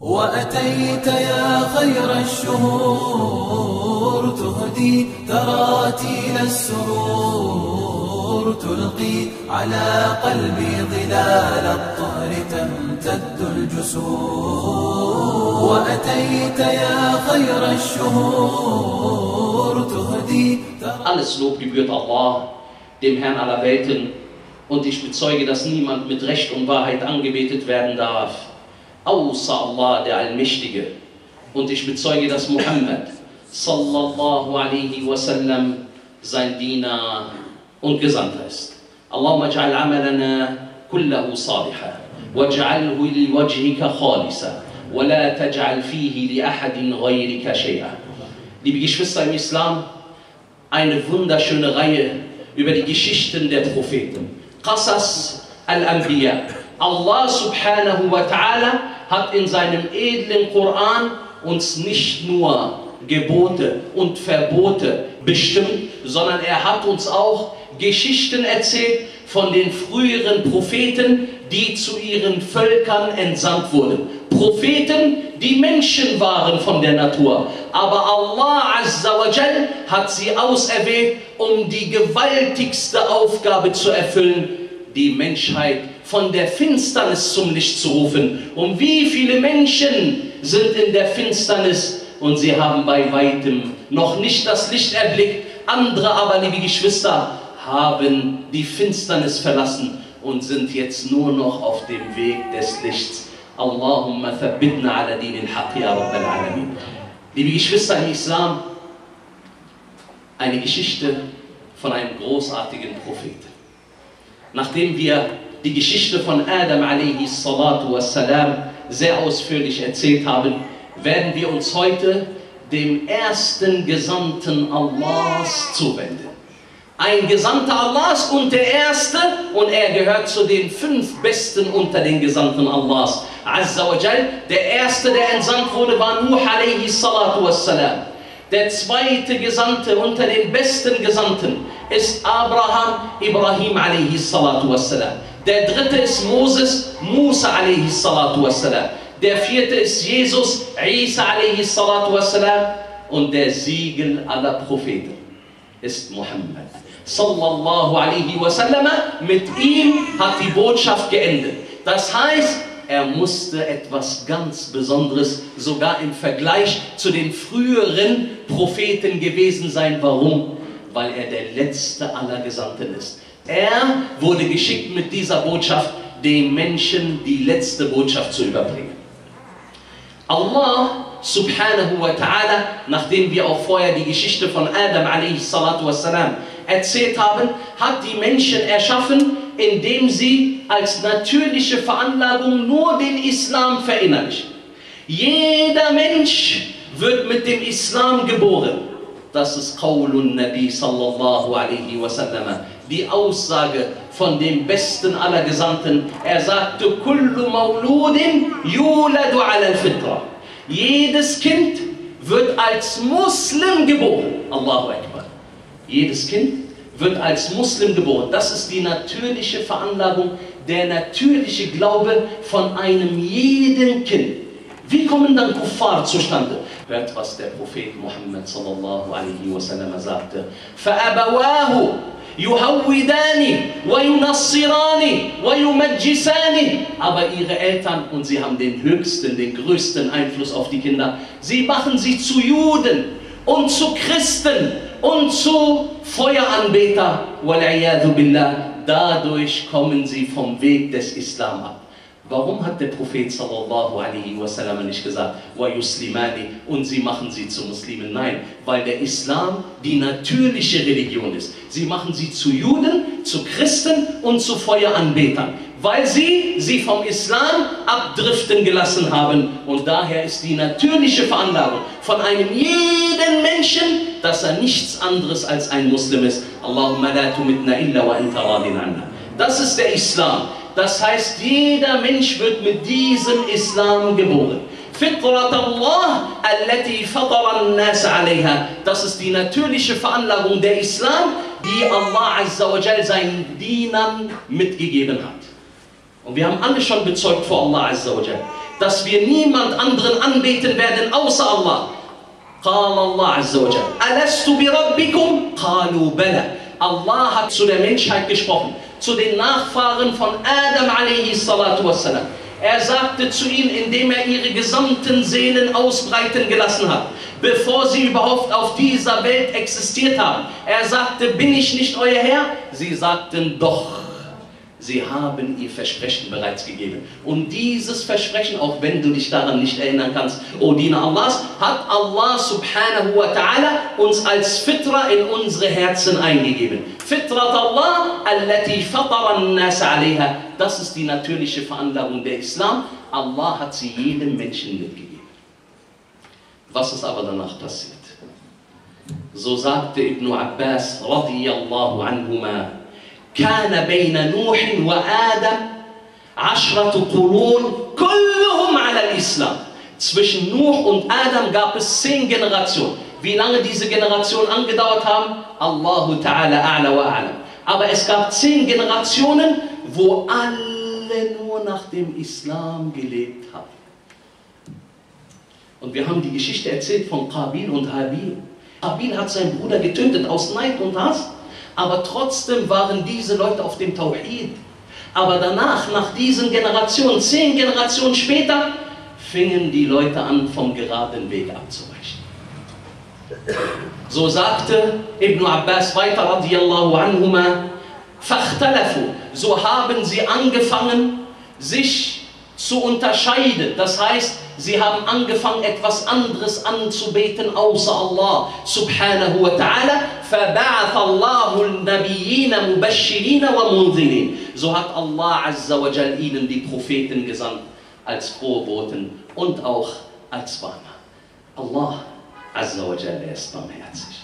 وأتيت يا خير الشهور تهدي تراتيل السرور تلقي على قلبي ظلال الطهر تمتد الجسور وأتيت يا خير الشهور تهدي Alles Lob gebührt Allah, dem Herrn aller Welten, und ich bezeuge, dass niemand mit Recht und Wahrheit angebetet werden darf, außer Allah, der Allmächtige. Und ich bezeuge, dass Muhammad sallallahu alaihi wasallam sein Diener und Gesandter ist. اللهم اجعل عملنا كله صالحا واجعله لوجهك خالصا ولا تجعل فيه لأحد غيرك شيئا. Liebe Geschwister im Islam, eine wunderschöne Reihe über die Geschichten der Propheten. Qasas al-Anbiya. Allah subhanahu wa ta'ala hat in seinem edlen Koran uns nicht nur Gebote und Verbote bestimmt, sondern er hat uns auch Geschichten erzählt von den früheren Propheten, die zu ihren Völkern entsandt wurden. Propheten, die Menschen waren von der Natur. Aber Allah Azza wa Jal hat sie auserwählt, um die gewaltigste Aufgabe zu erfüllen, die Menschheit von der Finsternis zum Licht zu rufen. Und wie viele Menschen sind in der Finsternis und sie haben bei weitem noch nicht das Licht erblickt. Andere aber, liebe Geschwister, haben die Finsternis verlassen und sind jetzt nur noch auf dem Weg des Lichts. Allahumma thabbitna ala din al-haq ya Rabbal Alamin. Liebe Geschwister im Islam, eine Geschichte von einem großartigen Propheten. Nachdem wir die Geschichte von Adam wassalam sehr ausführlich erzählt haben, werden wir uns heute dem ersten Gesandten Allahs zuwenden. Ein Gesandter Allahs und der erste und er gehört zu den fünf besten unter den Gesandten Allahs. Azza wa Jal. Der erste, der entsandt wurde, war Nuh alaihi salatu wassalam. Der zweite Gesandte unter den besten Gesandten ist Abraham Ibrahim alaihi salatu wassalam. Der dritte ist Moses Musa alaihi salatu wassalam. Der vierte ist Jesus Isa alaihi salatu wassalam. Und der Siegel aller Propheten ist Muhammad sallallahu alaihi wasallam. Mit ihm hat die Botschaft geendet. Das heißt, er musste etwas ganz Besonderes sogar im Vergleich zu den früheren Propheten gewesen sein. Warum? Weil er der letzte aller Gesandten ist. Er wurde geschickt mit dieser Botschaft, den Menschen die letzte Botschaft zu überbringen. Allah subhanahu wa ta'ala, nachdem wir auch vorher die Geschichte von Adam wassalam erzählt haben, hat die Menschen erschaffen, indem sie als natürliche Veranlagung nur den Islam verinnerlichen. Jeder Mensch wird mit dem Islam geboren. Das ist Qawlun Nabi sallallahu alaihi wasallam Die Aussage von dem besten aller Gesandten. Er sagte, Kullu mauludin yuladu ala al-fitra. Jedes Kind wird als Muslim geboren. Allahu Akbar. Jedes Kind wird als Muslim geboren. Das ist die natürliche Veranlagung, der natürliche Glaube von einem jeden Kind. Wie kommen dann Kuffar zustande? Hört, was der Prophet Muhammad sallallahu alaihi wasallam sagte. فَأَبَوَاهُ Yuhawidani wa yunassirani. Aber ihre Eltern, und sie haben den höchsten, den größten Einfluss auf die Kinder, sie machen sie zu Juden und zu Christen und zu Feueranbeter. Dadurch kommen sie vom Weg des Islam ab. Warum hat der Prophet sallallahu alaihi wasallam nicht gesagt, wa yuslimani und sie machen sie zu Muslimen? Nein, weil der Islam die natürliche Religion ist. Sie machen sie zu Juden, zu Christen und zu Feueranbetern, weil sie sie vom Islam abdriften gelassen haben. Und daher ist die natürliche Veranlagung von einem jeden Menschen, dass er nichts anderes als ein Muslim ist. Allahumma la tumitna illa wa anta anna. Das ist der Islam. Das heißt, jeder Mensch wird mit diesem Islam geboren. Fitrat Allah, allati fatara nas alayha. Das ist die natürliche Veranlagung der Islam, die Allah Azza wa Jal seinen Dienern mitgegeben hat. Und wir haben alle schon bezeugt vor Allah Azza wa Jal. dass wir niemand anderen anbeten werden außer Allah. قال الله عز وجل ألست بربكم قالوا بلى Allah hat zu der Menschheit gesprochen, zu den Nachfahren von Adam wassalam. Er sagte zu ihnen, indem er ihre gesamten Seelen ausbreiten gelassen hat, bevor sie überhaupt auf dieser Welt existiert haben. Er sagte, bin ich nicht euer Herr? Sie sagten, doch. Sie haben ihr Versprechen bereits gegeben. Und dieses Versprechen, auch wenn du dich daran nicht erinnern kannst, O Diener Allahs, hat Allah subhanahu wa ta'ala uns als Fitra in unsere Herzen eingegeben. Fitrat Allah, allati fatara nas alayha. Das ist die natürliche Veranlagung der Islam. Allah hat sie jedem Menschen mitgegeben. Was ist aber danach passiert? So sagte Ibn Abbas radiyallahu anhuma, كان بين نوح وآدم عشرة قرون كلهم على الإسلام Zwischen Nuh und Adam gab es zehn Generationen. Wie lange diese Generationen angedauert haben? Allahu Ta'ala a'la wa a'lam. Aber es gab zehn Generationen, wo alle nur nach dem Islam gelebt haben. Und wir haben die Geschichte erzählt von Qabil und Habil. Habil hat seinen Bruder getötet aus Neid und Hass. Aber trotzdem waren diese Leute auf dem Tawhid. Aber danach, nach diesen Generationen, zehn Generationen später, fingen die Leute an, vom geraden Weg abzuweichen. So sagte Ibn Abbas weiter, radiallahu anhuma, فاختلفوا. So haben sie angefangen, sich zu unterscheiden. Das heißt, sie haben angefangen, etwas anderes anzubeten außer Allah subhanahu wa ta'ala. فَبَعَثَ اللَّهُ النَّبِيِّينَ مُبَشِّرِينَ وَمُنذِرِينَ So hat Allah azza wa jal ihnen die Propheten gesandt als Frohboten und auch als Warner. Allah azza wa jal, er ist barmherzig.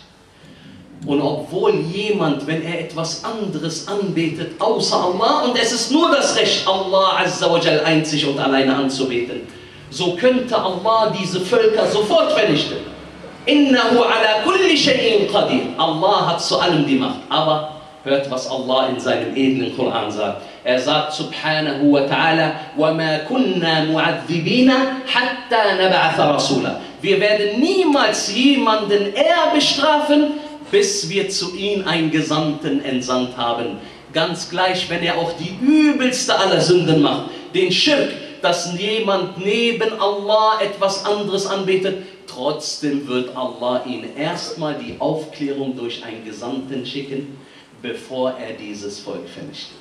Und obwohl jemand, wenn er etwas anderes anbetet, außer Allah, und es ist nur das Recht, Allah Azza wa Jal einzig und alleine anzubeten, so könnte Allah diese Völker sofort vernichten. Innahu ala kulli shay'in qadir. Allah hat zu allem die Macht. Aber hört, was Allah in seinem edlen Koran sagt. Er sagt subhanahu wa ta'ala, وَمَا كُنَّا مُعَذِّبِينَ حَتَّى نَبْعَثَ رَسُولًا Wir werden niemals jemanden eher bestrafen, bis wir zu ihm einen Gesandten entsandt haben. Ganz gleich, wenn er auch die übelste aller Sünden macht, den Schirk, dass jemand neben Allah etwas anderes anbetet, trotzdem wird Allah ihn erstmal die Aufklärung durch einen Gesandten schicken, bevor er dieses Volk vernichtet.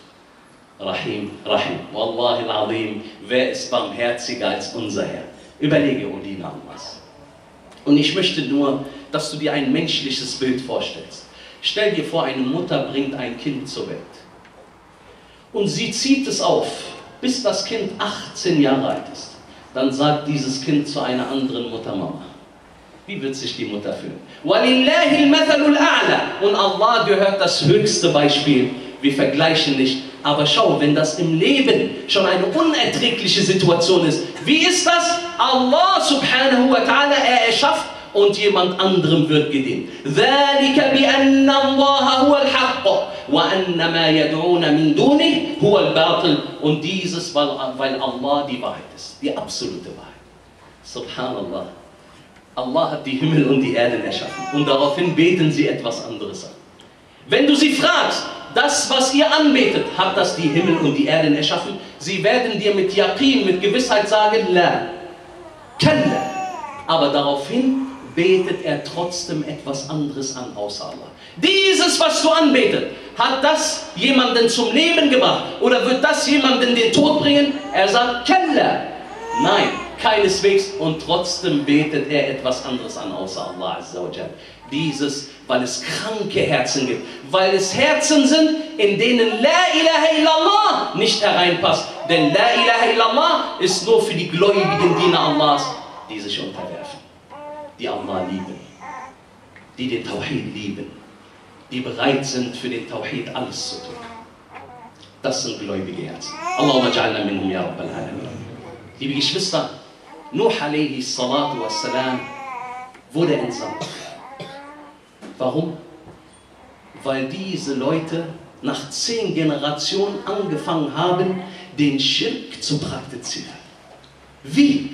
Rahim, Rahim, Wallahi al-Azim, wer ist barmherziger als unser Herr? Überlege, Odina Allahs. Und ich möchte nur, dass du dir ein menschliches Bild vorstellst. Stell dir vor, eine Mutter bringt ein Kind zur Welt. Und sie zieht es auf, bis das Kind 18 Jahre alt ist. Dann sagt dieses Kind zu einer anderen Mutter, Mama. Wie wird sich die Mutter fühlen? Und Allah gehört das höchste Beispiel. Wir vergleichen nicht Aber schau, wenn das im Leben schon eine unerträgliche Situation ist, wie ist das? Allah subhanahu wa ta'ala, er erschafft und jemand anderem wird gedient. ذَلِكَ بِأَنَّ اللَّهَ هُوَ الْحَقُّ وَأَنَّ مَا يَدْعُونَ مِن دُونِهِ هُوَ الْبَاطِلُ Und dieses, weil, weil Allah die Wahrheit ist, die absolute Wahrheit. Subhanallah. Allah hat die Himmel und die Erde erschaffen und daraufhin beten sie etwas anderes an. Wenn du sie fragst, das, was ihr anbetet, hat das die Himmel und die Erde erschaffen? Sie werden dir mit Yaqin, mit Gewissheit sagen, La. Kalla. Aber daraufhin betet er trotzdem etwas anderes an außer Allah. Dieses, was du anbetet, hat das jemanden zum Leben gebracht oder wird das jemanden den Tod bringen? Er sagt, Kalla. Nein, keineswegs und trotzdem betet er etwas anderes an außer Allah. Dieses, weil es kranke Herzen gibt, weil es Herzen sind, in denen La ilaha illallah nicht hereinpasst. Denn La ilaha illallah ist nur für die gläubigen Diener Allahs, die sich unterwerfen, die Allah lieben, die den Tawhid lieben, die bereit sind für den Tawhid alles zu tun. Das sind gläubige Herzen. Allahumma ja'alna minhum ya Rabbal Alamin. Liebe Geschwister, Nuh alayhi salatu wassalam wurde entsandt. Warum? Weil diese Leute nach zehn Generationen angefangen haben, den Schirk zu praktizieren. Wie?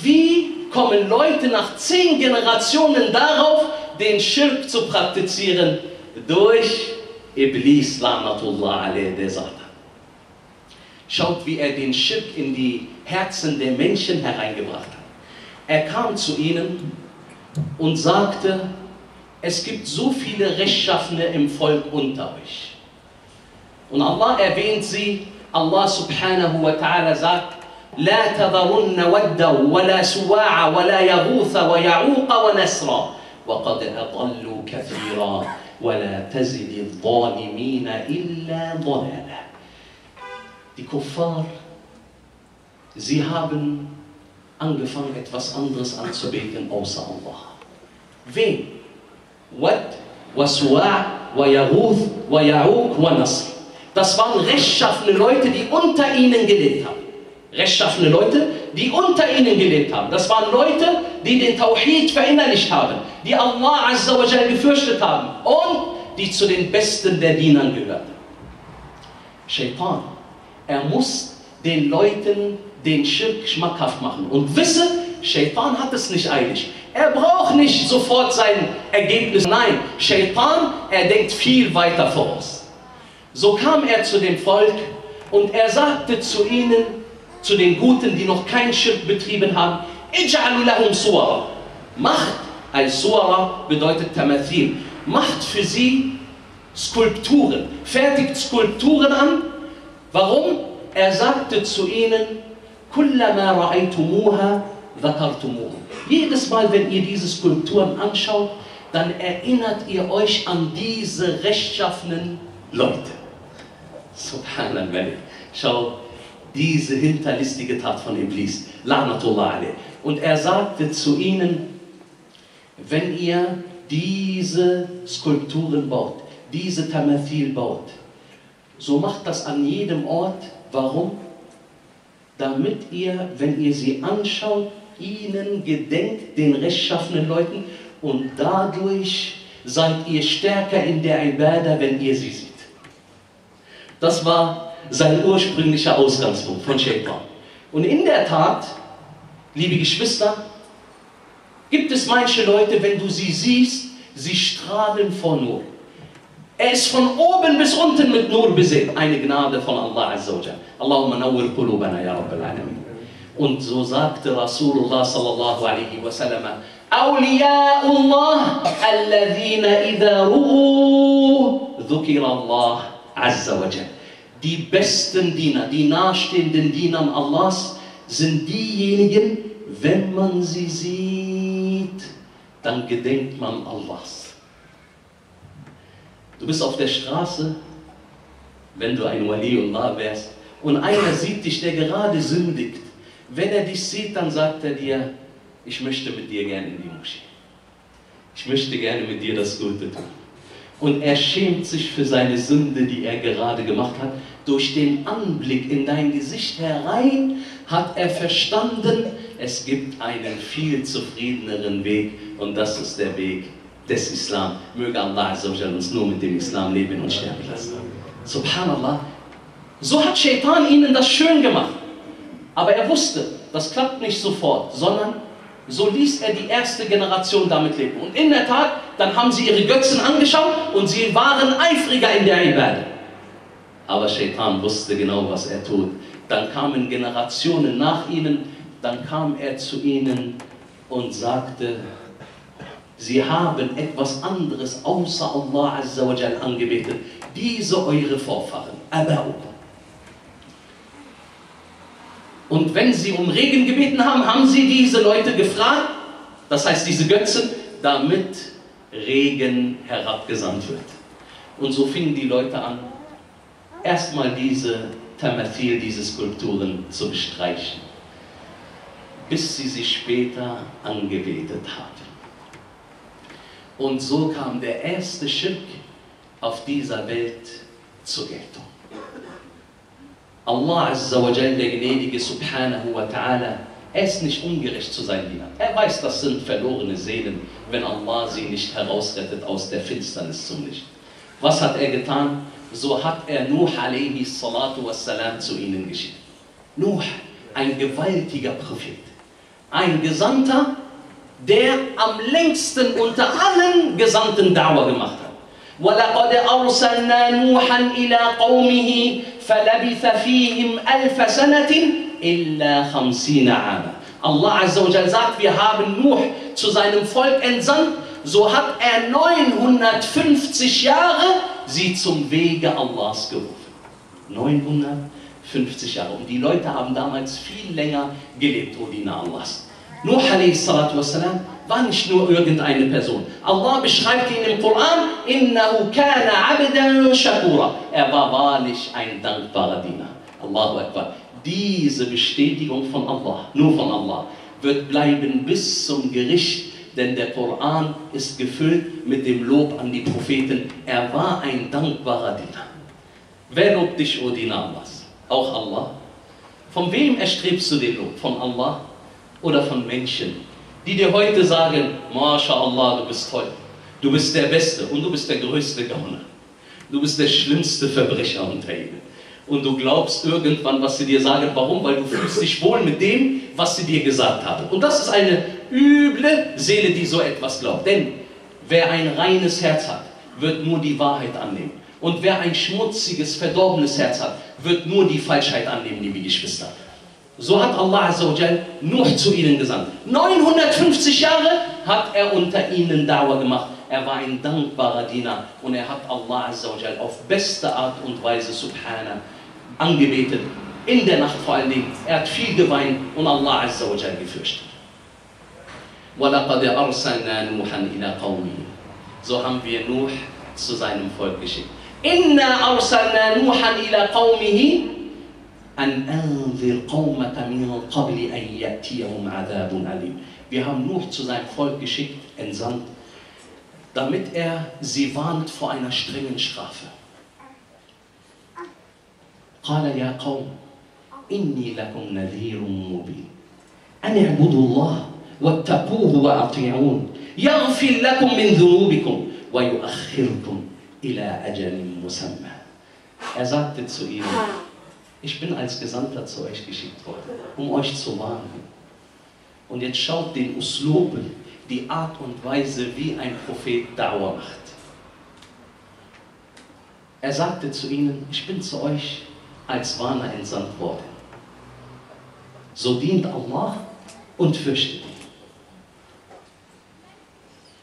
Wie kommen Leute nach zehn Generationen darauf, den Schirk zu praktizieren? Durch Iblis, der Satan. Schaut, wie er den Schirk in die Herzen der Menschen hereingebracht hat. Er kam zu ihnen und sagte, es gibt so viele Rechtschaffene im Volk unter euch. Und Allah erwähnt sie, Allah subhanahu wa ta'ala sagt, لا تذرن ودا ولا سواع ولا يغوث ويعوق ونسرا وقد أضلوا كثيرا ولا تزد الظالمين إلا ضلالا Die Kuffar, sie haben angefangen, etwas anderes anzubeten außer Allah. Wen? Wad, Waswa, Wayaruth, Wayaruk, Wanasr. Das waren rechtschaffene Leute, die unter ihnen gelebt haben. Rechtschaffene Leute, die unter ihnen gelebt haben. Das waren Leute, die den Tawhid verinnerlicht haben, die Allah Azza wa Jal gefürchtet haben und die zu den Besten der Dienern gehörten. Shaitan, er muss den Leuten den Schirk schmackhaft machen. Und wisse, Shaitan hat es nicht eilig. Er braucht nicht sofort sein Ergebnis. Nein, Shaitan, er denkt viel weiter voraus. So kam er zu dem Volk und er sagte zu ihnen, zu den Guten, die noch kein Schirk betrieben haben. Macht, als Suwara bedeutet Tamathil, macht für sie Skulpturen, fertigt Skulpturen an. Warum? Er sagte zu ihnen, Kullama ra'aytumuha dhakartumuha. Jedes Mal, wenn ihr diese Skulpturen anschaut, dann erinnert ihr euch an diese rechtschaffenen Leute. Subhanallah. Schau, diese hinterlistige Tat von Iblis. Lanatullah. Und er sagte zu ihnen, wenn ihr diese Skulpturen baut, diese Tamathil baut, so macht das an jedem Ort. Warum? Damit ihr, wenn ihr sie anschaut, ihnen gedenkt, den rechtschaffenen Leuten, und dadurch seid ihr stärker in der Ibadah, wenn ihr sie seht. Das war sein ursprünglicher Ausgangspunkt von Shaitan. Und in der Tat, liebe Geschwister, gibt es manche Leute, wenn du sie siehst, sie strahlen vor Nur. Er ist von oben bis unten mit Nur besät. Eine Gnade von Allah Azza. Allahumma nawwir qulubana ya Rabbal Alamin. Und so sagte Rasulullah sallallahu alaihi wasallam, Awliya'ullah alladhina idha ru'u dhukira Allah Azza wa Jal. Die besten Diener, die nahestehenden Dienern Allahs sind diejenigen, wenn man sie sieht, dann gedenkt man Allahs. Du bist auf der Straße, wenn du ein Waliullah wärst, und einer sieht dich, der gerade sündigt. Wenn er dich sieht, dann sagt er dir, ich möchte mit dir gerne in die Moschee. Ich möchte gerne mit dir das Gute tun. Und er schämt sich für seine Sünde, die er gerade gemacht hat. Durch den Anblick in dein Gesicht herein hat er verstanden, es gibt einen viel zufriedeneren Weg und das ist der Weg des Islam. Möge Allah uns nur mit dem Islam leben und sterben lassen. Subhanallah. So hat Shaitan ihnen das schön gemacht. Aber er wusste, das klappt nicht sofort, sondern so ließ er die erste Generation damit leben. Und in der Tat, dann haben sie ihre Götzen angeschaut und sie waren eifriger in der Ibadah. Aber Shaitan wusste genau, was er tut. Dann kamen Generationen nach ihnen, dann kam er zu ihnen und sagte, sie haben etwas anderes außer Allah Azza wa angebetet. Diese eure Vorfahren, Abaukum. Und wenn sie um Regen gebeten haben, haben sie diese Leute gefragt, das heißt diese Götzen, damit Regen herabgesandt wird. Und so fingen die Leute an, erstmal diese Tamathil, diese Skulpturen zu bestreichen, bis sie sie später angebetet haben. Und so kam der erste Schirk auf dieser Welt zur Geltung. Allah Azza wa Jal, der Gnädige Subhanahu wa Ta'ala, er ist nicht ungerecht zu seinen Dienern. Er weiß, das sind verlorene Seelen, wenn Allah sie nicht herausrettet aus der Finsternis zum Licht. Was hat er getan? So hat er Nuh alaihi salatu wassalam zu ihnen geschickt. Nuh, ein gewaltiger Prophet. Ein Gesandter, der am längsten unter allen Gesandten Dauer gemacht hat. ولقد أرسلنا نوحا إلى قومه فلبث فيهم ألف سنة إلا خمسين عاما Allah Azza wa Jal sagt, wir haben Nuh zu seinem Volk entsandt, so hat er 950 Jahre sie zum Wege Allahs gerufen. 950 Jahre. Und die Leute haben damals viel länger gelebt, O Diener Allahs. Nuh wassalam, war nicht nur irgendeine Person. Allah beschreibt ihn im Koran, Innahu kana abdan shakura. Er war wahrlich ein dankbarer Diener. Allahu Akbar. Diese Bestätigung von Allah, nur von Allah, wird bleiben bis zum Gericht, denn der Koran ist gefüllt mit dem Lob an die Propheten. Er war ein dankbarer Diener. Wer lobt dich, O Diener Allahs? Auch Allah. Von wem erstrebst du den Lob? Von Allah? oder von Menschen, die dir heute sagen, MashaAllah, du bist toll, du bist der Beste und du bist der größte Gauner. Du bist der schlimmste Verbrecher unter ihnen. Und du glaubst irgendwann, was sie dir sagen. Warum? Weil du fühlst dich wohl mit dem, was sie dir gesagt haben. Und das ist eine üble Seele, die so etwas glaubt. Denn wer ein reines Herz hat, wird nur die Wahrheit annehmen. Und wer ein schmutziges, verdorbenes Herz hat, wird nur die Falschheit annehmen, liebe Geschwister. So hat Allah Azzawajal Nuh zu ihnen gesandt. 950 Jahre hat er unter ihnen Dauer gemacht. Er war ein dankbarer Diener und er hat Allah Azzawajal auf beste Art und Weise, Subhana, angebetet. In der Nacht vor allen Dingen. Er hat viel geweint und Allah Azzawajal gefürchtet. وَلَقَدْ أَرْسَلْنَا نُوحًا إِلَى قَوْمِهِ So haben wir Nuh zu seinem Volk geschickt. إِنَّا أَرْسَلْنَا نُوحًا إِلَى قَوْمِهِ أن أنذر قومك من قبل أن يأتيهم عذاب أليم. Wir haben Nuh zu seinem Volk geschickt, entsandt, damit er sie warnt vor einer strengen Strafe. قال يا قوم إني لكم نذير مبين أن اعبدوا الله واتقوه وأطيعون يغفر لكم من ذنوبكم ويؤخركم إلى أجل مسمى. Er sagte zu ihnen, Ich bin als Gesandter zu euch geschickt worden, um euch zu warnen. Und jetzt schaut den Uslub, die Art und Weise, wie ein Prophet Dauer macht. Er sagte zu ihnen, ich bin zu euch als Warner entsandt worden. So dient Allah und fürchtet ihn.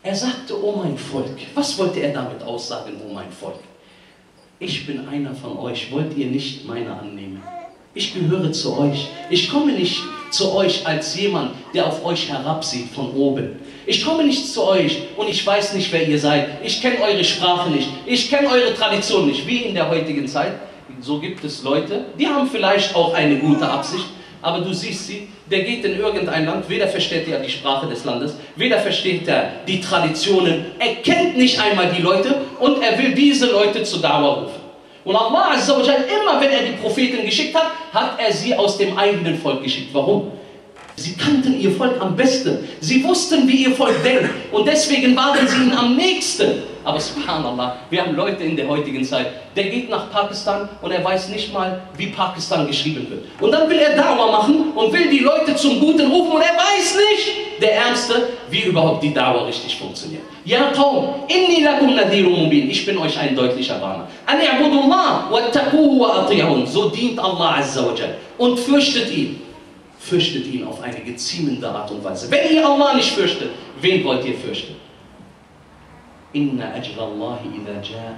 Er sagte, oh mein Volk, was wollte er damit aussagen, oh mein Volk? Ich bin einer von euch, wollt ihr nicht meine annehmen? Ich gehöre zu euch. Ich komme nicht zu euch als jemand, der auf euch herabsieht von oben. Ich komme nicht zu euch und ich weiß nicht, wer ihr seid. Ich kenne eure Sprache nicht. Ich kenne eure Tradition nicht, wie in der heutigen Zeit. So gibt es Leute, die haben vielleicht auch eine gute Absicht, aber du siehst sie, der geht in irgendein Land, weder versteht er die Sprache des Landes, weder versteht er die Traditionen, er kennt nicht einmal die Leute und er will diese Leute zu Dauer rufen. Und Allah Azzawajal, immer wenn er die Propheten geschickt hat, hat er sie aus dem eigenen Volk geschickt. Warum? Sie kannten ihr Volk am besten. Sie wussten, wie ihr Volk denkt. Und deswegen waren sie ihnen am nächsten. Aber subhanallah, wir haben Leute in der heutigen Zeit, der geht nach Pakistan und er weiß nicht mal, wie Pakistan geschrieben wird. Und dann will er Dauer machen und will die Leute zum Guten rufen und er weiß nicht, der Ärmste, wie überhaupt die Dauer richtig funktioniert. Ja, Qaum, inni lakum nadhirun mubin. Ich bin euch ein deutlicher Warner. An wa. So dient Allah Azza wa Jal. Und fürchtet ihn fürchtet ihn auf eine geziemende Art und Weise. Wenn ihr Allah nicht fürchtet, wen wollt ihr fürchten? Inna idha ja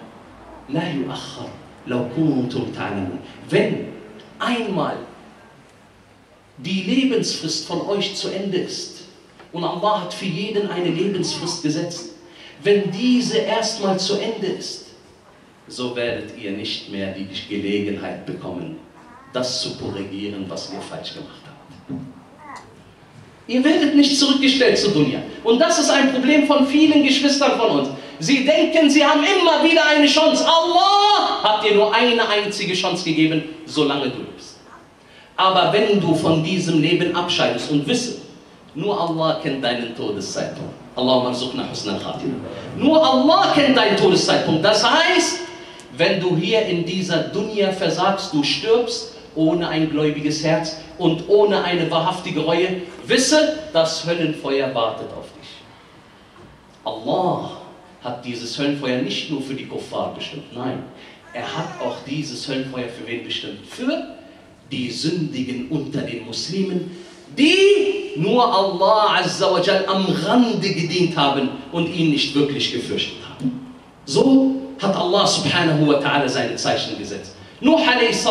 la yuakhar law kuntum ta'lamun. Wenn einmal die Lebensfrist von euch zu Ende ist und Allah hat für jeden eine Lebensfrist gesetzt, wenn diese erstmal zu Ende ist, so werdet ihr nicht mehr die Gelegenheit bekommen, das zu korrigieren, was ihr falsch gemacht habt. Ihr werdet nicht zurückgestellt zu Dunja. Und das ist ein Problem von vielen Geschwistern von uns. Sie denken, sie haben immer wieder eine Chance. Allah hat dir nur eine einzige Chance gegeben, solange du lebst. Aber wenn du von diesem Leben abscheidest und wisse, nur Allah kennt deinen Todeszeitpunkt. Allahumma arzuqna husna khatim. Nur Allah kennt deinen Todeszeitpunkt. Das heißt, wenn du hier in dieser Dunya versagst, du stirbst ohne ein gläubiges Herz und ohne eine wahrhaftige Reue, wisse, das Höllenfeuer wartet auf dich. Allah hat dieses Höllenfeuer nicht nur für die Kuffar bestimmt, nein, er hat auch dieses Höllenfeuer für wen bestimmt? Für die Sündigen unter den Muslimen, die nur Allah Azza wa Jal am Rande gedient haben und ihn nicht wirklich gefürchtet haben. So hat Allah subhanahu wa ta'ala seine Zeichen gesetzt. Nuh a.s.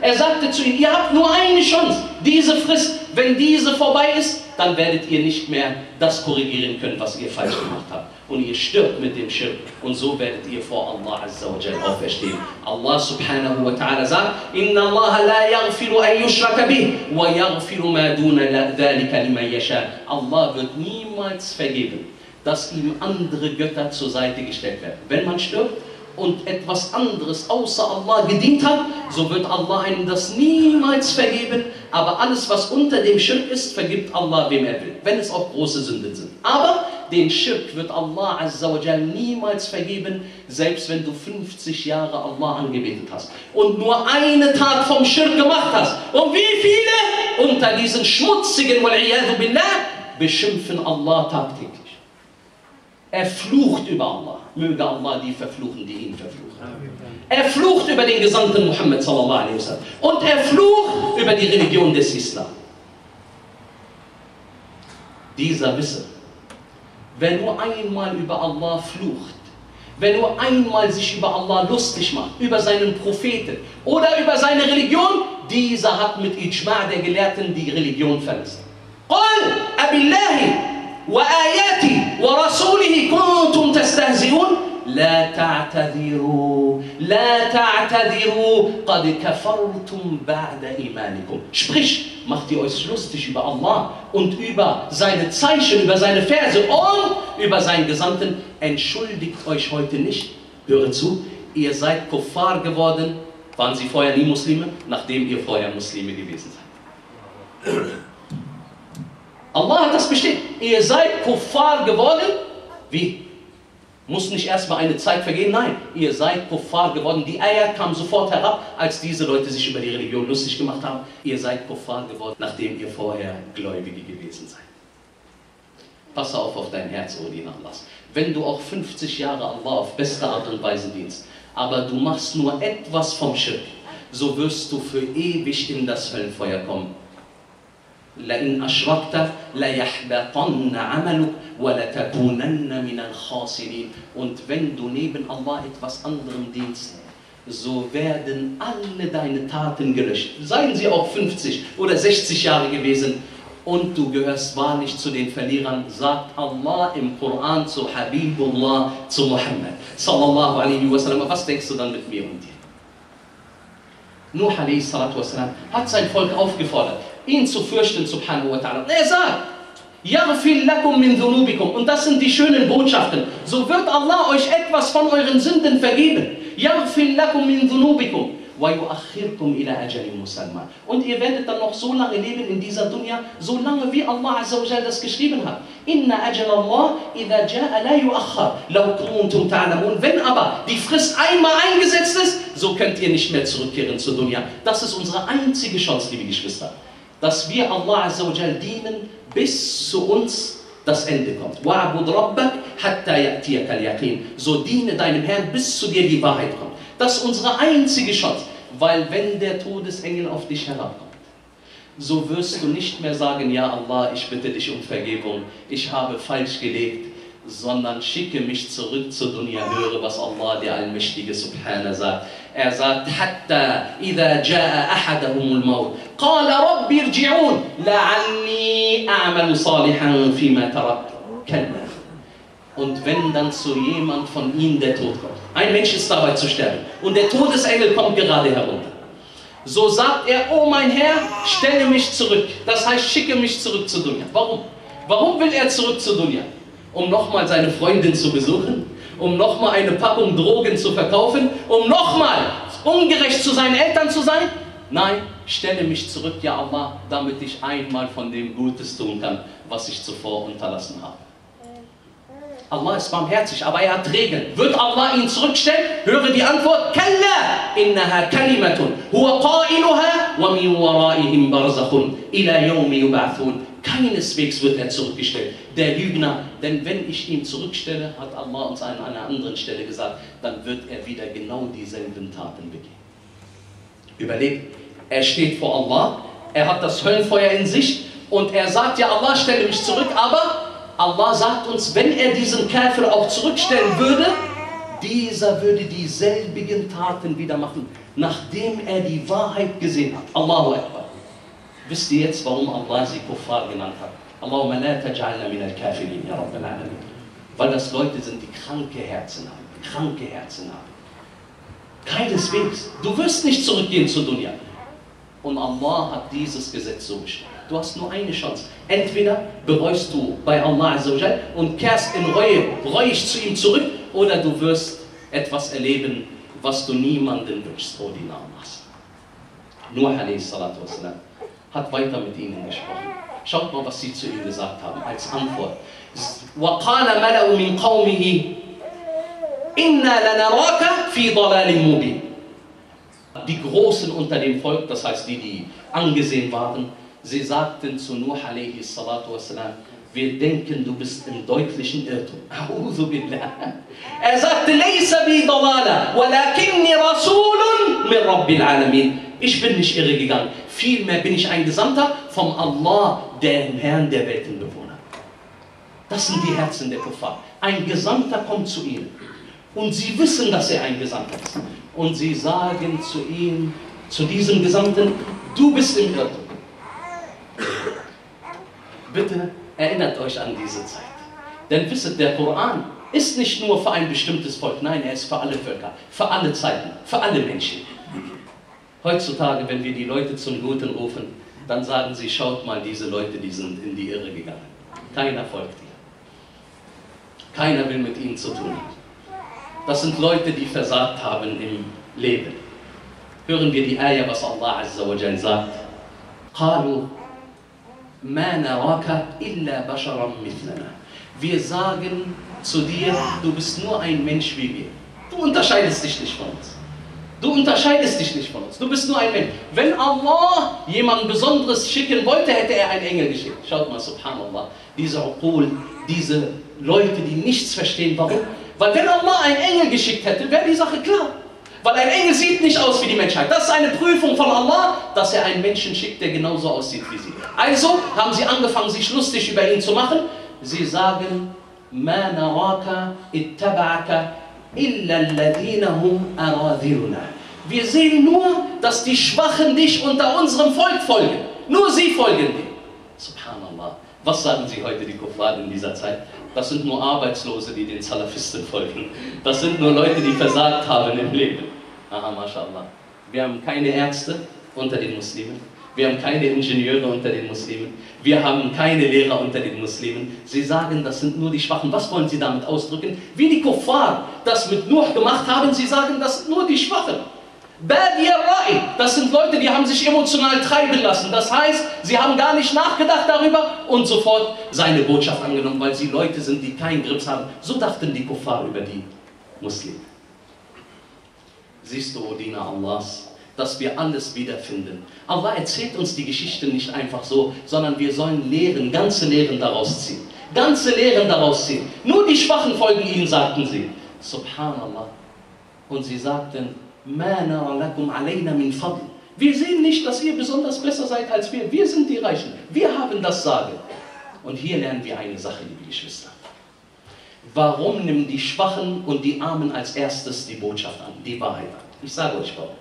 er sagte zu ihnen, ihr habt nur eine Chance, diese Frist, wenn diese vorbei ist, dann werdet ihr nicht mehr das korrigieren können, was ihr falsch gemacht habt. Und ihr stirbt mit dem Schirk und so werdet ihr vor Allah Azza wa Jal auferstehen. Allah subhanahu wa ta'ala sagt, Inna Allah la yaghfiru an yushraka bih wa yaghfiru ma duna dhalika liman yasha. Allah wird niemals vergeben, dass ihm andere Götter zur Seite gestellt werden. Wenn man stirbt, und etwas anderes außer Allah gedient hat, so wird Allah einem das niemals vergeben. Aber alles, was unter dem Schirk ist, vergibt Allah, wem er will, wenn es auch große Sünden sind. Aber den Schirk wird Allah Azza wa Jal niemals vergeben, selbst wenn du 50 Jahre Allah angebetet hast und nur eine Tat vom Schirk gemacht hast. Und wie viele unter diesen schmutzigen Billah beschimpfen Allah tagtäglich. Er flucht über Allah. Möge Allah die verfluchen, die ihn verfluchen. Er flucht über den Gesandten Muhammad sallallahu alaihi wasallam. Und er flucht über die Religion des Islam. Dieser wisse, wer nur einmal über Allah flucht, wer nur einmal sich über Allah lustig macht, über seinen Propheten oder über seine Religion, dieser hat mit Ijma' der Gelehrten die Religion verlassen. قل أبالله وآياتي ورسوله كنتم تستهزئون لا تعتذروا لا تعتذروا قد كفرتم بعد إيمانكم Sprich, macht ihr euch lustig über Allah und über seine Zeichen, über seine Verse und über seinen Gesandten. Entschuldigt euch heute nicht. Höre zu, ihr seid Kuffar geworden. Waren sie vorher nie Muslime? Nachdem ihr vorher Muslime gewesen seid. Allah hat das bestimmt. Ihr seid Kuffar geworden. Wie? Muss nicht erstmal eine Zeit vergehen? Nein, ihr seid Kuffar geworden. Die Eier kamen sofort herab, als diese Leute sich über die Religion lustig gemacht haben. Ihr seid Kuffar geworden, nachdem ihr vorher Gläubige gewesen seid. Pass auf auf dein Herz, O Dien Allahs. Wenn du auch 50 Jahre Allah auf beste Art und Weise dienst, aber du machst nur etwas vom Schirk, so wirst du für ewig in das Höllenfeuer kommen. لئن أشركت ليحبطن عملك ولتكونن من الخاسرين und wenn du neben Allah etwas anderem dienst so werden alle deine Taten gelöscht seien sie auch 50 oder 60 Jahre gewesen und du gehörst wahrlich zu den Verlierern, sagt Allah im Koran zu Habibullah, zu Muhammad, sallallahu alaihi wasallam. Was denkst du dann mit mir und dir? Nuh alaihi salatu wasallam hat sein Volk aufgefordert, ihn zu fürchten, subhanahu wa ta'ala. Er sagt, Yaghfir lakum min dhunubikum. Und das sind die schönen Botschaften. So wird Allah euch etwas von euren Sünden vergeben. Yaghfir lakum min dhunubikum. Und ihr werdet dann noch so lange leben in dieser Dunya, so lange wie Allah Azza wa das geschrieben hat. Inna ajal Allah idha ja'a la yu'akhar, law kuntum ta'lamun. Wenn aber die Frist einmal eingesetzt ist, so könnt ihr nicht mehr zurückkehren zur Dunya. Das ist unsere einzige Chance, liebe Geschwister dass wir Allah Azza wa dienen, bis zu uns das Ende kommt. So diene deinem Herrn, bis zu dir die Wahrheit kommt. Das ist unsere einzige Chance, weil wenn der Todesengel auf dich herabkommt, so wirst du nicht mehr sagen, ja Allah, ich bitte dich um Vergebung, ich habe falsch gelebt, sondern schicke mich zurück zur Dunya, höre, was Allah, der Allmächtige Subhanahu sagt. Er sagt, حتى إذا جاء أحدهم الموت قال رب ارجعون لعلي أعمل صالحا فيما تركت كلا Und wenn dann zu jemand von ihnen der Tod kommt, ein Mensch ist dabei zu sterben und der Todesengel kommt gerade herunter, so sagt er, oh mein Herr, stelle mich zurück. Das heißt, schicke mich zurück zu Dunya. Warum? Warum will er zurück zu Dunya? Um nochmal seine Freundin zu besuchen, um nochmal eine Packung Drogen zu verkaufen, um nochmal ungerecht zu seinen Eltern zu sein? Nein, stelle mich zurück, ja Allah, damit ich einmal von dem Gutes tun kann, was ich zuvor unterlassen habe. Allah ist barmherzig, aber er hat Regeln. Wird Allah ihn zurückstellen? Höre die Antwort: Kalla, innaha kalimatun, huwa qailuha, wa min waraihim barzakhun, ila yawmi yub'athun. Keineswegs wird er zurückgestellt. Der Lügner, denn wenn ich ihn zurückstelle, hat Allah uns an einer anderen Stelle gesagt, dann wird er wieder genau dieselben Taten begehen. Überlebt. Er steht vor Allah, er hat das Höllenfeuer in sich und er sagt ja, Allah stelle mich zurück, aber Allah sagt uns, wenn er diesen Käfer auch zurückstellen würde, dieser würde dieselbigen Taten wieder machen, nachdem er die Wahrheit gesehen hat. Allahu Akbar. Wisst ihr jetzt, warum Allah sie Kuffar genannt hat? Allahumma la taj'alna min al-kafirin, ya Rabbil Alamin. Weil das Leute sind, die kranke Herzen haben. Kranke Herzen haben. Keineswegs. Du wirst nicht zurückgehen zu Dunya. Und Allah hat dieses Gesetz so beschrieben. Du hast nur eine Chance. Entweder bereust du bei Allah und kehrst in Reue, reuig zu ihm zurück, oder du wirst etwas erleben, was du niemanden wünschst, O die Namas. Nuh a.s hat weiter mit ihnen gesprochen. Schaut mal, was sie zu ihm gesagt haben als Antwort. وقال ملأ من قومه إنا لنراك في ضلال مبين die Großen unter dem Volk, das heißt die, die angesehen waren, sie sagten zu Nuh a.s. wir denken, du bist im deutlichen Irrtum. Er sagte, Ich bin nicht irre gegangen. Vielmehr bin ich ein Gesandter vom Allah, dem Herrn der Weltenbewohner. Das sind die Herzen der Kuffar. Ein Gesandter kommt zu ihnen. Und sie wissen, dass er ein Gesandter ist. Und sie sagen zu ihm, zu diesem Gesandten, du bist im Irrtum. Bitte erinnert euch an diese Zeit. Denn wisset, der Koran ist nicht nur für ein bestimmtes Volk, nein, er ist für alle Völker, für alle Zeiten, für alle Menschen. Heutzutage, wenn wir die Leute zum Guten rufen, dann sagen sie, schaut mal, diese Leute, die sind in die Irre gegangen. Keiner folgt ihnen. Keiner will mit ihnen zu tun haben. Das sind Leute, die versagt haben im Leben. Hören wir die Ayah, was Allah Azza wa Jal sagt. قالوا ما نراك إلا بشرا مثلنا. Wir sagen zu dir, du bist nur ein Mensch wie wir. Du unterscheidest dich nicht von uns. Du unterscheidest dich nicht von uns. Du bist nur ein Mensch. Wenn Allah jemand Besonderes schicken wollte, hätte er einen Engel geschickt. Schaut mal, subhanallah. Diese Uqul, diese Leute, die nichts verstehen. Warum? Weil wenn Allah einen Engel geschickt hätte, wäre die Sache klar. Weil ein Engel sieht nicht aus wie die Menschheit. Das ist eine Prüfung von Allah, dass er einen Menschen schickt, der genauso aussieht wie sie. Also haben sie angefangen, sich lustig über ihn zu machen. Sie sagen, ما نراك اتبعك إلا الذين هم أراذلنا. wir sehen nur, dass die Schwachen dich unter unserem Volk folgen. Nur sie folgen dir. Subhanallah. Was sagen sie heute, die Kuffar in dieser Zeit? Das sind nur Arbeitslose, die den Salafisten folgen. Das sind nur Leute, die versagt haben im Leben. Aha, mashallah. Wir haben keine Ärzte unter den Muslimen. Wir haben keine Ingenieure unter den Muslimen. Wir haben keine Lehrer unter den Muslimen. Sie sagen, das sind nur die Schwachen. Was wollen Sie damit ausdrücken? Wie die Kuffar das mit Nuh gemacht haben, sie sagen, das sind nur die Schwachen. Das sind Leute, die haben sich emotional treiben lassen. Das heißt, sie haben gar nicht nachgedacht darüber und sofort seine Botschaft angenommen, weil sie Leute sind, die keinen Grips haben. So dachten die Kuffar über die Muslime. Siehst du, Diener Allahs, dass wir alles wiederfinden. Allah erzählt uns die Geschichte nicht einfach so, sondern wir sollen Lehren, ganze Lehren daraus ziehen. Ganze Lehren daraus ziehen. Nur die Schwachen folgen ihnen, sagten sie. Subhanallah. Und sie sagten, wir sehen nicht, dass ihr besonders besser seid als wir. Wir sind die Reichen. Wir haben das Sagen. Und hier lernen wir eine Sache, liebe Geschwister. Warum nehmen die Schwachen und die Armen als erstes die Botschaft an, die Wahrheit an? Ich sage euch warum.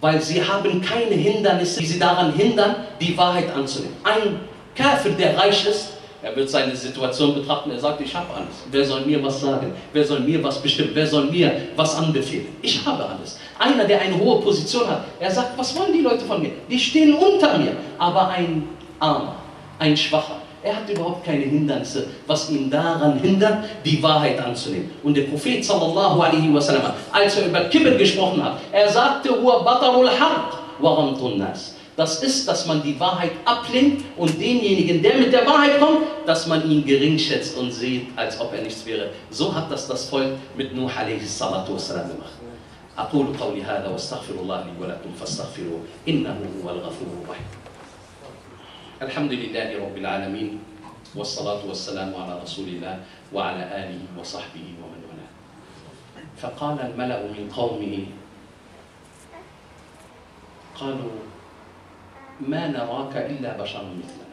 Weil sie haben keine Hindernisse, die sie daran hindern, die Wahrheit anzunehmen. Ein Käfer, der reich ist, er wird seine Situation betrachten, er sagt, ich habe alles. Wer soll mir was sagen? Wer soll mir was bestimmen? Wer soll mir was anbefehlen? Ich habe alles. Einer, der eine hohe Position hat, er sagt, was wollen die Leute von mir? Die stehen unter mir. Aber ein Armer, ein Schwacher, er hat überhaupt keine Hindernisse, was ihn daran hindert, die Wahrheit anzunehmen. Und der Prophet sallallahu alaihi wasallam, als er über Kibir gesprochen hat, er sagte, Das ist, dass man die Wahrheit ablehnt und denjenigen, der mit der Wahrheit kommt, dass man ihn gering schätzt und sieht, als ob er nichts wäre. So hat das das Volk mit Nuh a.s. gemacht. أقول قولي هذا واستغفر الله لي ولكم فاستغفروه إنه هو الغفور الرحيم الحمد لله رب العالمين والصلاة والسلام على رسول الله وعلى آله وصحبه ومن والاه فقال الملأ من قومه قالوا ما نراك إلا بشرا مثلنا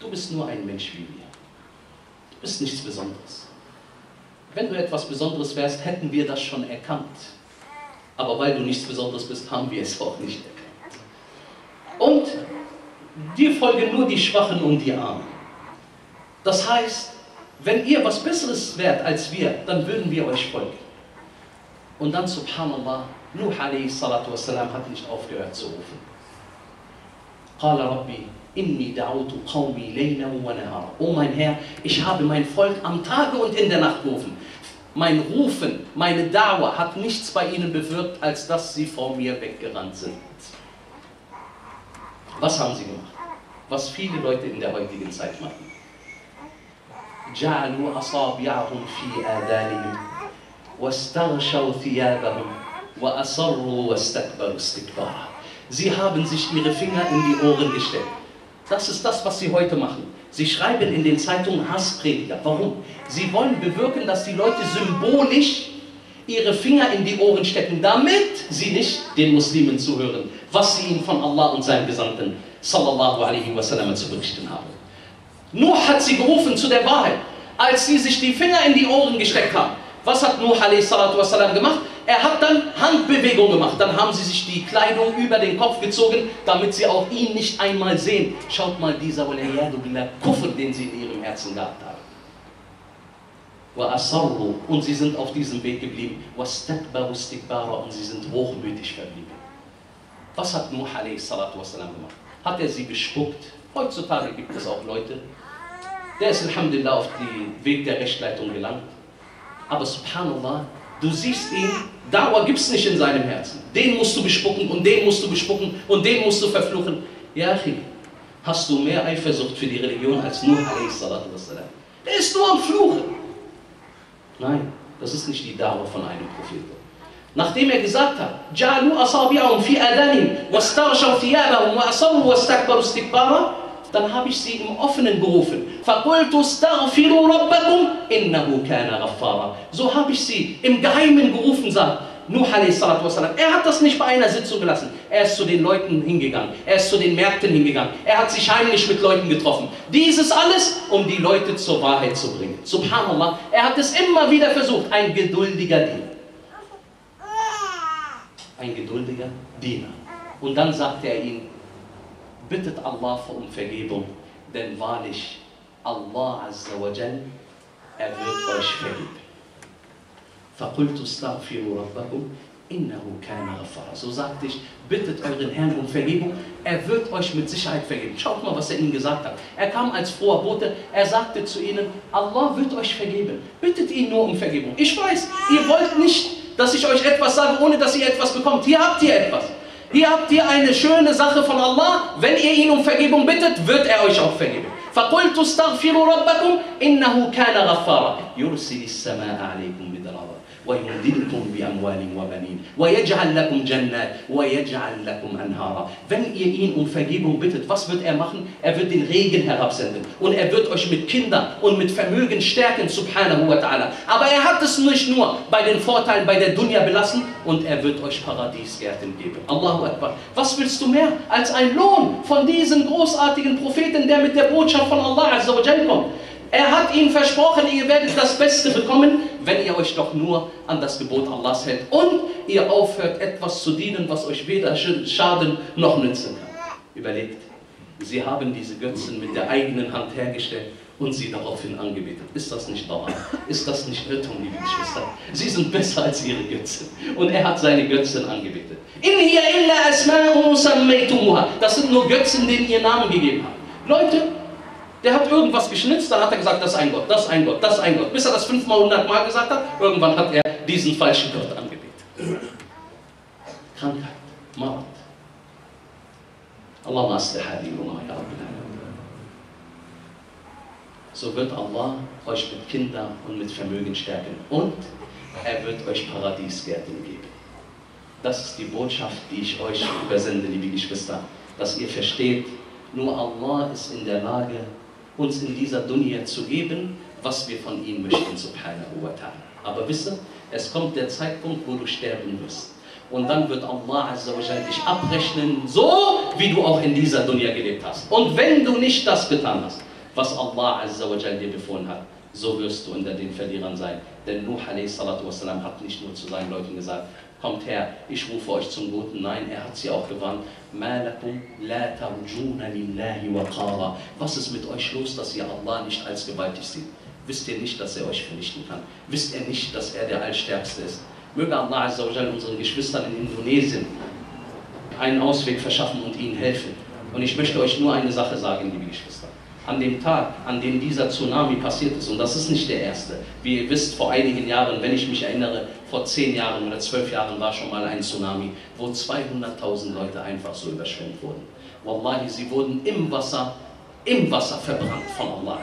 Du bist nur ein Mensch wie wir. Du bist nichts Besonderes. Wenn du etwas Besonderes wärst, hätten wir das schon erkannt. Aber weil du nichts Besonderes bist, haben wir es auch nicht erkannt. Und dir folgen nur die Schwachen und die Armen. Das heißt, wenn ihr was Besseres wärt als wir, dann würden wir euch folgen. Und dann, subhanallah, Nuh a.s. hat nicht aufgehört zu rufen. قال ربي inni da'utu qawmi laylan wa nahara. Oh mein Herr, ich habe mein Volk am Tage und in der Nacht gerufen. Mein Rufen, meine Dauer hat nichts bei ihnen bewirkt, als dass sie vor mir weggerannt sind. Was haben sie gemacht? Was viele Leute in der heutigen Zeit machen. جعلوا أصابعهم في آذانهم واستغشوا ثيابهم وأصروا واستكبروا استكبارا. Sie haben sich ihre Finger in die Ohren gesteckt. Das ist das, was sie heute machen. Sie schreiben in den Zeitungen Hassprediger. Warum? Sie wollen bewirken, dass die Leute symbolisch ihre Finger in die Ohren stecken, damit sie nicht den Muslimen zuhören, was sie ihnen von Allah und seinem Gesandten sallallahu alaihi wasallam zu berichten haben. Nuh hat sie gerufen zu der Wahrheit, als sie sich die Finger in die Ohren gesteckt haben. Was hat Nuh alaihi gemacht? Er hat dann Handbewegung gemacht. Dann haben sie sich die Kleidung über den Kopf gezogen, damit sie auch ihn nicht einmal sehen. Schaut mal dieser Kufr, den sie in ihrem Herzen gehabt haben. Und sie sind auf diesem Weg geblieben. Und sie sind hochmütig verblieben. Was hat Nuh a.s. gemacht? Hat er sie bespuckt? Heutzutage gibt es auch Leute, der ist Alhamdulillah auf den Weg der Rechtleitung gelangt. Aber subhanallah, Du siehst ihn, Dauer gibt es nicht in seinem Herzen. Den musst du bespucken und den musst du bespucken und den musst du verfluchen. Ja, Achim, hast du mehr Eifersucht für die Religion als nur a.s. Der ist nur am Fluchen. Nein, das ist nicht die Dauer von einem Propheten. Nachdem er gesagt hat, جعلوا أصابعهم في آذانهم واستغشوا ثيابهم وأصروا واستكبروا استكبارا dann habe ich sie im Offenen gerufen. So habe ich sie im Geheimen gerufen, sagt Nuh Er hat das nicht bei einer Sitzung gelassen. Er ist zu den Leuten hingegangen. Er ist zu den Märkten hingegangen. Er hat sich heimlich mit Leuten getroffen. Dieses alles, um die Leute zur Wahrheit zu bringen. Subhanallah. Er hat es immer wieder versucht. Ein geduldiger Diener. Ein geduldiger Diener. Und dann sagte er ihnen, bittet Allah um Vergebung, denn wahrlich Allah Azza wa Jal, er wird euch vergeben. فَقُلْتُ اسْتَغْفِرُوا رَبَّكُمْ إِنَّهُ كَانَ غَفَّارًا So sagte ich, bittet euren Herrn um Vergebung, er wird euch mit Sicherheit vergeben. Schaut mal, was er ihnen gesagt hat. Er kam als froher Bote, er sagte zu ihnen, Allah wird euch vergeben. Bittet ihn nur um Vergebung. Ich weiß, ihr wollt nicht, dass ich euch etwas sage, ohne dass ihr etwas bekommt. Hier habt ihr etwas. Hier habt ihr eine schöne Sache von Allah. Wenn ihr ihn um Vergebung bittet, wird er euch auch vergeben. فقلت استغفروا ربكم إنه كان غفارا يرسل السماء عليكم مدرارا ويمددكم بأموال وبنين ويجعل لكم جنات ويجعل لكم أنهارا Wenn ihr ihn um Vergebung bittet, was wird er machen? Er wird den Regen herabsenden und er wird euch mit Kindern und mit Vermögen stärken, subhanahu wa ta'ala. Aber er hat es nicht nur bei den Vorteilen bei der Dunya belassen und er wird euch Paradiesgärten geben. Allahu Akbar. Was willst du mehr als ein Lohn von diesem großartigen Propheten, der mit der Botschaft von Allah Azza wa kommt? Er hat ihnen versprochen, ihr werdet das Beste bekommen, wenn ihr euch doch nur an das Gebot Allahs hält und ihr aufhört, etwas zu dienen, was euch weder schaden noch nützen kann. Überlegt, sie haben diese Götzen mit der eigenen Hand hergestellt und sie daraufhin angebetet. Ist das nicht wahr? Ist das nicht Irrtum, liebe Geschwister? Sie sind besser als ihre Götzen. Und er hat seine Götzen angebetet. Das sind nur Götzen, denen ihr Namen gegeben habt. Leute, der hat irgendwas geschnitzt, dann hat er gesagt, das ist ein Gott, das ist ein Gott, das ist ein Gott. Bis er das fünfmal, hundertmal gesagt hat, irgendwann hat er diesen falschen Gott angebetet. Krankheit, Mord. Allahumma aslih hadi Umma, ya. So wird Allah euch mit Kindern und mit Vermögen stärken. Und er wird euch Paradiesgärten geben. Das ist die Botschaft, die ich euch übersende, liebe Geschwister. Dass ihr versteht, nur Allah ist in der Lage, uns in dieser Dunya zu geben, was wir von ihm möchten, subhanahu wa ta'ala. Aber wisse, es kommt der Zeitpunkt, wo du sterben wirst. Und dann wird Allah dich abrechnen, so wie du auch in dieser Dunya gelebt hast. Und wenn du nicht das getan hast, was Allah dir befohlen hat, so wirst du unter den Verlierern sein. Denn Nuh a.s. hat nicht nur zu seinen Leuten gesagt, kommt her, ich rufe euch zum Guten. Nein, er hat sie auch gewarnt. Was ist mit euch los, dass ihr Allah nicht als gewaltig seht? Wisst ihr nicht, dass er euch vernichten kann? Wisst ihr nicht, dass er der Allstärkste ist? Möge Allah unseren Geschwistern in Indonesien einen Ausweg verschaffen und ihnen helfen. Und ich möchte euch nur eine Sache sagen, liebe Geschwister. An dem Tag, an dem dieser Tsunami passiert ist, und das ist nicht der erste, wie ihr wisst, vor einigen Jahren, wenn ich mich erinnere, vor zehn Jahren oder zwölf Jahren war schon mal ein Tsunami, wo 200.000 Leute einfach so überschwemmt wurden. Wallahi, sie wurden im Wasser, im Wasser verbrannt von Allah.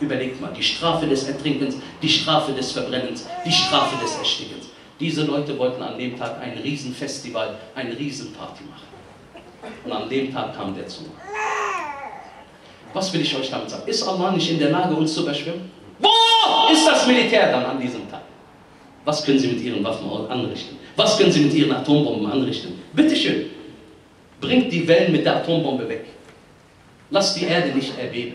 Überlegt mal, die Strafe des Ertrinkens, die Strafe des Verbrennens, die Strafe des Erstickens. Diese Leute wollten an dem Tag ein Riesenfestival, eine Riesenparty machen. Und an dem Tag kam der Tsunami. Was will ich euch damit sagen? Ist Allah nicht in der Lage, uns zu überschwemmen? Wo ist das Militär dann an diesem Tag? Was können sie mit ihren Waffen anrichten? Was können sie mit ihren Atombomben anrichten? Bitteschön, bringt die Wellen mit der Atombombe weg. Lasst die Erde nicht erbeben.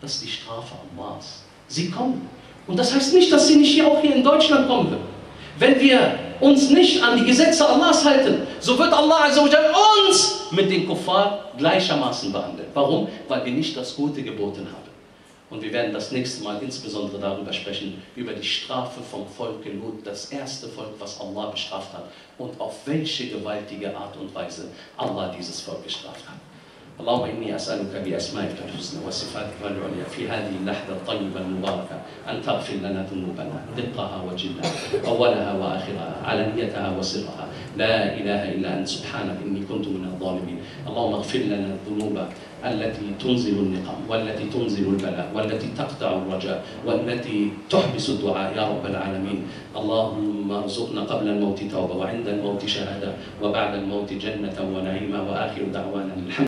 Das ist die Strafe Allahs. Sie kommen. Und das heißt nicht, dass sie nicht hier auch hier in Deutschland kommen wird. Wenn wir uns nicht an die Gesetze Allahs halten, so wird Allah uns mit den Kuffar gleichermaßen behandeln. Warum? Weil wir nicht das Gute geboten haben. Und wir werden das nächste Mal insbesondere darüber sprechen, über die Strafe vom Volke Lut, das erste Volk, was Allah bestraft hat und auf welche gewaltige Art und Weise Allah dieses Volk bestraft hat. اللهم إني أسألك بأسمائك الحسنى وصفاتك العليا في هذه اللحظة الطيبة المباركة أن تغفر لنا ذنوبنا دقها وجلها أولها وآخرها علانيتها وسرها لا إله إلا أنت سبحانك إني كنت من الظالمين اللهم اغفر لنا الذنوب التي تنزل النقم والتي تنزل البلاء والتي تقطع الرجاء والتي تحبس الدعاء يا رب العالمين. اللهم ارزقنا قبل الموت توبة وعند الموت شهادة وبعد الموت جنة ونعيما وآخر دعوانا الحمد